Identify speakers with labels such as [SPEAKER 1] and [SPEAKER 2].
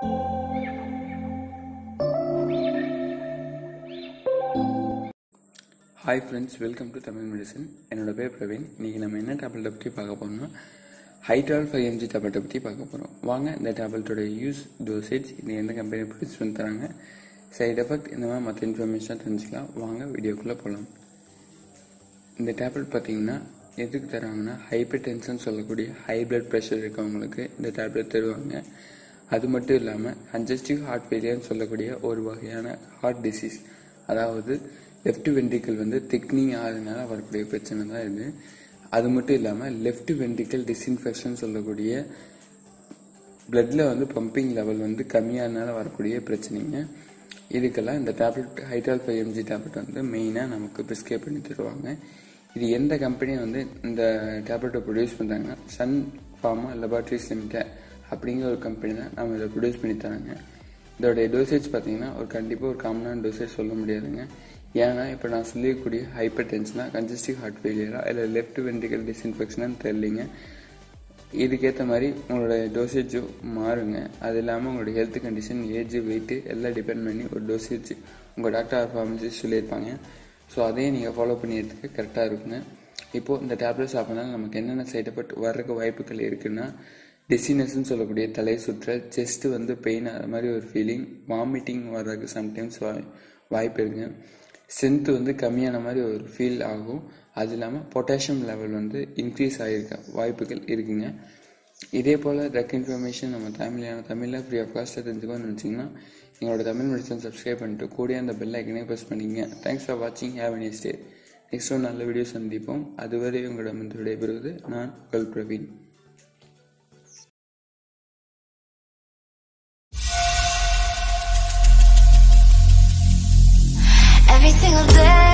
[SPEAKER 1] Hi friends welcome to Tamil medicine என்னோட பேர் பிரவீன். இன்னைக்கு நம்ம என்ன டேப்லெட்டை பற்றி பார்க்க போகிறோம்னா ஹைட்ரால் ஃபைவ் எம்ஜி டேப்லெட்டை பற்றி பார்க்க போகிறோம் வாங்க இந்த டேப்லெட்டோட யூஸ் டோசேஜ் இது எந்த கம்பெனி ப்ரொடியூஸ் பண்ணி தராங்க சைட் எஃபெக்ட் இந்த மாதிரி மற்ற இன்ஃபர்மேஷனாக தெரிஞ்சுக்கலாம். வாங்க வீடியோக்குள்ளே போகலாம் இந்த டேப்லெட் பார்த்தீங்கன்னா எதுக்கு தராங்கன்னா ஹைப்பர் டென்ஷன் சொல்லக்கூடிய ஹை பிளட் ப்ரெஷர் இருக்கவங்களுக்கு இந்த டேப்லெட் தருவாங்க. அது மட்டும் இல்லாமல் கன்ஜஸ்டிவ் ஹார்ட் ஃபெயிலியர்னு சொல்லக்கூடிய ஒரு வகையான ஹார்ட் டிசீஸ் அதாவது லெஃப்ட் வென்ட்ரிக்கல் வந்து திக்னிங் ஆகுதுனால வரக்கூடிய பிரச்சனை தான் இது. அது மட்டும் இல்லாமல் லெஃப்ட் வென்ட்ரிக்கல் டிஸ்இன்ஃபெக்ஷன் சொல்லக்கூடிய பிளட்டில் வந்து பம்பிங் லெவல் வந்து கம்மியானால வரக்கூடிய பிரச்சனைங்க. இதுக்கெல்லாம் இந்த டேப்லெட் ஹைட்ரால் ஃபைவ் எம்ஜி டேப்லெட் வந்து மெயினாக நமக்கு ப்ரிஸ்கிரைப் பண்ணி தருவாங்க. இது எந்த கம்பெனி வந்து இந்த டேப்லெட்டை ப்ரொடியூஸ் பண்ணுறாங்கன்னா சன் ஃபார்மா லெபார்ட்ரிஸ் லிமிடெட் அப்படிங்கிற ஒரு கம்பெனி தான் நம்ம இதை ப்ரொடியூஸ் பண்ணி தராங்க. இதோடைய டோசேஜ் பார்த்தீங்கன்னா ஒரு கண்டிப்பாக ஒரு காமனான டோசேஜ் சொல்ல முடியாதுங்க. ஏன்னா இப்போ நான் சொல்லக்கூடிய ஹைப்பர் டென்ஷனா கன்ஜஸ்டிவ் ஹார்ட் ஃபெயிலியரா இல்லை லெஃப்ட் வென்ட்ரிக்கல் டிஸ்இன்ஃபெக்ஷனான்னு தெரியலிங்க. இதுக்கேற்ற மாதிரி உங்களோட டோசேஜும் மாறுங்க. அது இல்லாமல் உங்களோட ஹெல்த் கண்டிஷன் ஏஜ் வெயிட்டு எல்லாம் டிபெண்ட் பண்ணி ஒரு டோசேஜ் உங்கள் டாக்டர் ஆர் ஃபார்மசிஸ்ட் சொல்லியிருப்பாங்க. ஸோ அதையும் நீங்கள் ஃபாலோ பண்ணிடுறதுக்கு கரெக்டாக இருக்குங்க. இப்போது இந்த டேப்லெட் சாப்பிட்றதுனால நமக்கு என்னென்ன சைட் எஃபெக்ட் வர்றதுக்கு வாய்ப்புகள் இருக்குன்னா டிசினஸ்ன்னு சொல்லக்கூடிய தலை சுற்றல் செஸ்ட் வந்து பெயின் அது மாதிரி ஒரு ஃபீலிங் வாமிட்டிங் வர்றதுக்கு சம்டைம்ஸ் வாய் வாய்ப்பு இருக்குங்க ஸ்ட்ரென்த் வந்து கம்மியான மாதிரி ஒரு ஃபீல் ஆகும். அது இல்லாமல் பொட்டாசியம் லெவல் வந்து இன்க்ரீஸ் ஆகிருக்க வாய்ப்புகள் இருக்குங்க. இதே போல் ட்ரக் இன்ஃபர்மேஷன் நம்ம தமிழியான தமிழில் ஃப்ரீ ஆஃப் காஸ்ட்டாக தெரிஞ்சுக்கோன்னு நினச்சிங்கன்னா எங்களோட தமிழ் மெடிசன் சப்ஸ்கிரைப் பண்ணிட்டு கூடிய அந்த பெல் ஐக்கனே ப்ரெஸ் பண்ணிங்க தேங்க்ஸ் ஃபார் வாட்சிங் have a next day next ஒரு நல்ல வீடியோ சந்திப்போம். அதுவரை உங்களிடம் விடைபெறுவது நான் உங்கள் பிரவீன்.
[SPEAKER 2] Single day